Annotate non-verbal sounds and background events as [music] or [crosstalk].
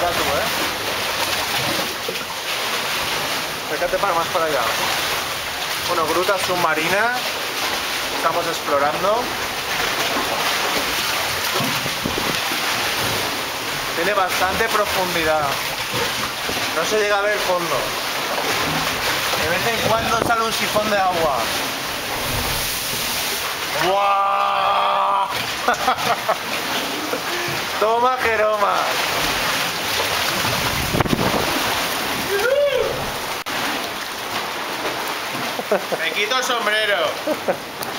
Tú, ¿eh? Para más para allá. Bueno, gruta submarina. Estamos explorando. Tiene bastante profundidad. No se llega a ver el fondo. De vez en cuando sale un sifón de agua. ¡Guau! [laughs] Toma Jeroma. Me quito el sombrero. [laughs]